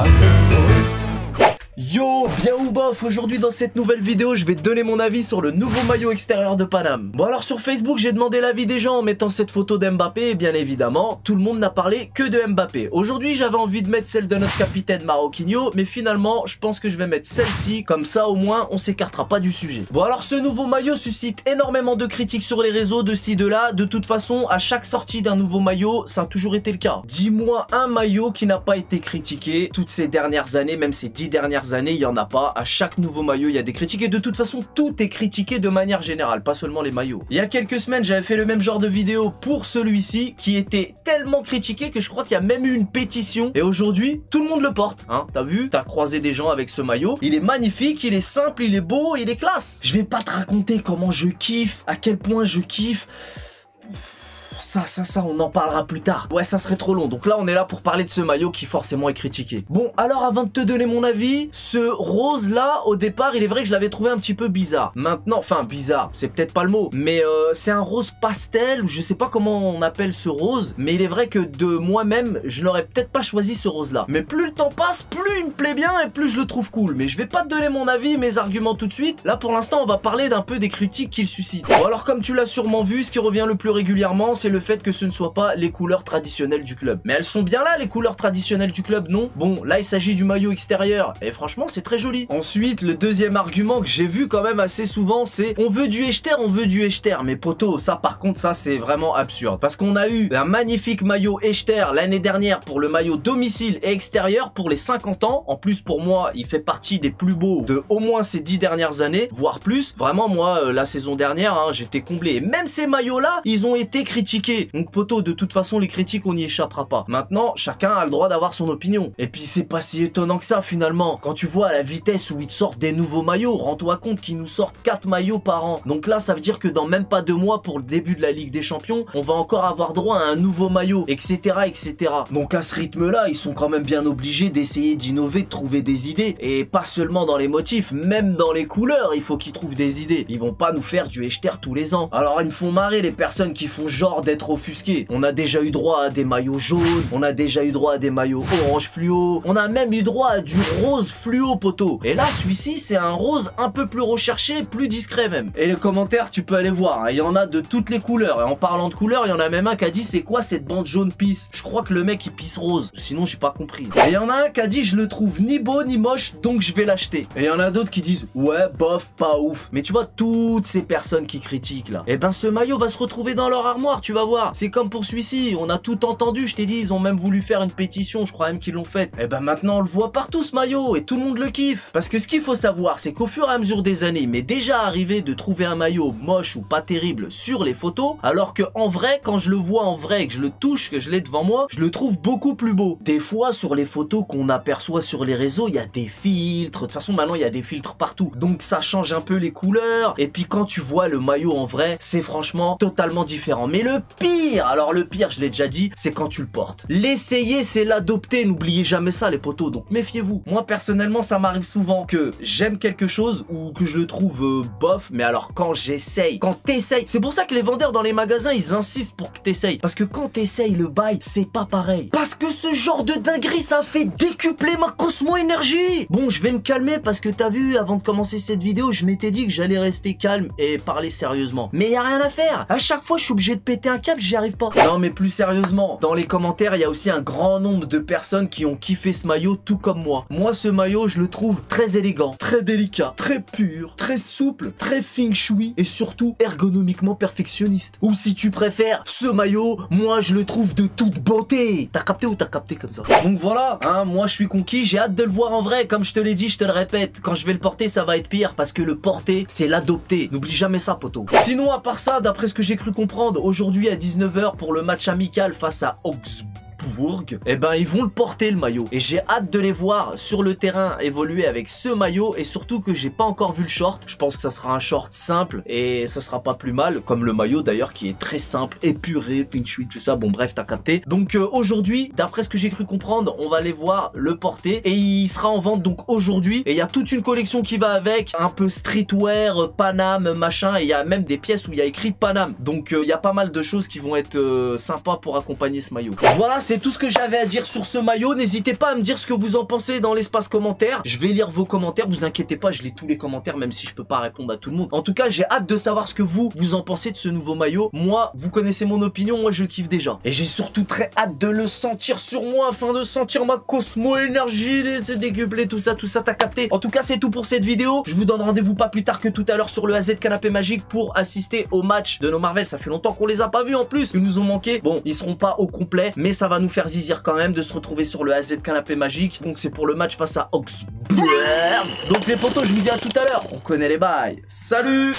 à cette story. Yo, bien ou bof, aujourd'hui dans cette nouvelle vidéo, je vais te donner mon avis sur le nouveau maillot extérieur de Paname. Bon alors sur Facebook, j'ai demandé l'avis des gens en mettant cette photo d'Mbappé et bien évidemment, tout le monde n'a parlé que de Mbappé. Aujourd'hui, j'avais envie de mettre celle de notre capitaine Maroquinho, mais finalement, je pense que je vais mettre celle-ci, comme ça au moins, on s'écartera pas du sujet. Bon alors ce nouveau maillot suscite énormément de critiques sur les réseaux de ci de là, de toute façon, à chaque sortie d'un nouveau maillot, ça a toujours été le cas. Dis-moi un maillot qui n'a pas été critiqué toutes ces dernières années, même ces dix dernières années, il y en a pas. À chaque nouveau maillot, il y a des critiques. Et de toute façon, tout est critiqué de manière générale, pas seulement les maillots. Il y a quelques semaines, j'avais fait le même genre de vidéo pour celui-ci, qui était tellement critiqué que je crois qu'il y a même eu une pétition. Et aujourd'hui, tout le monde le porte. Hein, t'as vu? T'as croisé des gens avec ce maillot. Il est magnifique, il est simple, il est beau, il est classe. Je vais pas te raconter comment je kiffe, à quel point je kiffe ça, ça, ça, on en parlera plus tard. Ouais, ça serait trop long. Donc là, on est là pour parler de ce maillot qui forcément est critiqué. Bon, alors avant de te donner mon avis, ce rose-là, au départ, il est vrai que je l'avais trouvé un petit peu bizarre. Maintenant, enfin, bizarre, c'est peut-être pas le mot, mais euh, c'est un rose pastel, ou je sais pas comment on appelle ce rose, mais il est vrai que de moi-même, je n'aurais peut-être pas choisi ce rose-là. Mais plus le temps passe, plus il me plaît bien et plus je le trouve cool. Mais je vais pas te donner mon avis, mes arguments tout de suite. Là, pour l'instant, on va parler d'un peu des critiques qu'il suscite. Bon, alors comme tu l'as sûrement vu, ce qui revient le plus régulièrement, c'est le fait que ce ne soit pas les couleurs traditionnelles du club. Mais elles sont bien là, les couleurs traditionnelles du club, non? Bon, là, il s'agit du maillot extérieur, et franchement, c'est très joli. Ensuite, le deuxième argument que j'ai vu quand même assez souvent, c'est on veut du Echter, on veut du Echter. Mais poto, ça par contre, ça c'est vraiment absurde. Parce qu'on a eu un magnifique maillot Echter l'année dernière pour le maillot domicile et extérieur pour les 50 ans. En plus, pour moi, il fait partie des plus beaux de au moins ces 10 dernières années, voire plus. Vraiment, moi, euh, la saison dernière, hein, j'étais comblé. Et même ces maillots-là, ils ont été critiqués. Donc poteau, de toute façon, les critiques, on n'y échappera pas. Maintenant, chacun a le droit d'avoir son opinion. Et puis, c'est pas si étonnant que ça, finalement. Quand tu vois à la vitesse où ils te sortent des nouveaux maillots, rends-toi compte qu'ils nous sortent 4 maillots par an. Donc là, ça veut dire que dans même pas deux mois, pour le début de la Ligue des Champions, on va encore avoir droit à un nouveau maillot, etc., etc. Donc à ce rythme-là, ils sont quand même bien obligés d'essayer d'innover, de trouver des idées. Et pas seulement dans les motifs, même dans les couleurs, il faut qu'ils trouvent des idées. Ils vont pas nous faire du Echter tous les ans. Alors ils me font marrer les personnes qui font genre d'être offusquées. On a déjà eu droit à des maillots jaunes, on a déjà eu droit à des maillots orange fluo, on a même eu droit à du rose fluo poteau. Et là, celui-ci, c'est un rose un peu plus recherché, plus discret même. Et les commentaires, tu peux aller voir, hein. il y en a de toutes les couleurs. Et en parlant de couleurs, il y en a même un qui a dit c'est quoi cette bande jaune pisse? Je crois que le mec il pisse rose, sinon j'ai pas compris. Et il y en a un qui a dit je le trouve ni beau ni moche, donc je vais l'acheter. Et il y en a d'autres qui disent ouais, bof, pas ouf. Mais tu vois, toutes ces personnes qui critiquent là, et eh ben ce maillot va se retrouver dans leur armoire, tu vas C'est comme pour celui-ci, on a tout entendu, je t'ai dit, ils ont même voulu faire une pétition, je crois même qu'ils l'ont faite. Et ben maintenant on le voit partout ce maillot et tout le monde le kiffe. Parce que ce qu'il faut savoir, c'est qu'au fur et à mesure des années, m'est déjà arrivé de trouver un maillot moche ou pas terrible sur les photos, alors que en vrai, quand je le vois en vrai que je le touche, que je l'ai devant moi, je le trouve beaucoup plus beau. Des fois, sur les photos qu'on aperçoit sur les réseaux, il y a des filtres. De toute façon, maintenant, il y a des filtres partout. Donc ça change un peu les couleurs. Et puis quand tu vois le maillot en vrai, c'est franchement totalement différent. Mais le pire, alors le pire, je l'ai déjà dit, c'est quand tu le portes. L'essayer, c'est l'adopter. N'oubliez jamais ça, les potos. Donc méfiez-vous. Moi, personnellement, ça m'arrive souvent que j'aime quelque chose ou que je le trouve euh, bof. Mais alors, quand j'essaye, quand t'essayes, c'est pour ça que les vendeurs dans les magasins, ils insistent pour que t'essayes. Parce que quand t'essayes le bail, c'est pas pareil. Parce que ce genre de dinguerie, ça fait décupler ma Cosmo énergie. Bon, je vais me calmer parce que t'as vu, avant de commencer cette vidéo, je m'étais dit que j'allais rester calme et parler sérieusement. Mais y a rien à faire. À chaque fois, je suis obligé de péter un j'y arrive pas. Non, mais plus sérieusement, dans les commentaires, il y a aussi un grand nombre de personnes qui ont kiffé ce maillot tout comme moi. Moi, ce maillot, je le trouve très élégant, très délicat, très pur, très souple, très feng shui et surtout ergonomiquement perfectionniste. Ou si tu préfères, ce maillot, moi, je le trouve de toute beauté. T'as capté ou t'as capté comme ça? Donc voilà, hein, moi, je suis conquis, j'ai hâte de le voir en vrai. Comme je te l'ai dit, je te le répète, quand je vais le porter, ça va être pire parce que le porter, c'est l'adopter. N'oublie jamais ça, poteau. Sinon, à part ça, d'après ce que j'ai cru comprendre, aujourd'hui à 19h pour le match amical face à Augsburg, et eh ben ils vont le porter le maillot. Et j'ai hâte de les voir sur le terrain évoluer avec ce maillot et surtout que j'ai pas encore vu le short. Je pense que ça sera un short simple et ça sera pas plus mal, comme le maillot d'ailleurs qui est très simple, épuré, feng tout ça, bon bref, t'as capté. Donc euh, aujourd'hui, d'après ce que j'ai cru comprendre, on va les voir le porter et il sera en vente donc aujourd'hui. Et il y a toute une collection qui va avec, un peu streetwear, Paname, machin, et il y a même des pièces où il y a écrit Paname. Donc euh, il y a pas mal de choses qui vont être euh, sympas pour accompagner ce maillot. Voilà, c'est tout ce que j'avais à dire sur ce maillot. N'hésitez pas à me dire ce que vous en pensez dans l'espace commentaire. Je vais lire vos commentaires, vous inquiétez pas, je lis tous les commentaires même si je peux pas répondre à tout le monde. En tout cas, j'ai hâte de savoir ce que vous, vous en pensez de ce nouveau maillot. Moi, vous connaissez mon opinion, moi je kiffe déjà. Et j'ai surtout très hâte de le sentir sur moi afin de sentir ma Cosmo énergie, se décupler, tout ça, tout ça, t'as capté. En tout cas, c'est tout pour cette vidéo. Je vous donne rendez-vous pas plus tard que tout à l'heure sur le AZ Canapé Magique pour assister au match de nos Marvel. Ça fait longtemps qu'on les a pas vus en plus. Ils nous ont manqué. Bon, ils seront pas au complet, mais ça va nous faire zizir quand même de se retrouver sur le AZ Canapé Magique. Donc c'est pour le match face à Oxburg. Donc les potos, je vous dis à tout à l'heure. On connaît les bails. Salut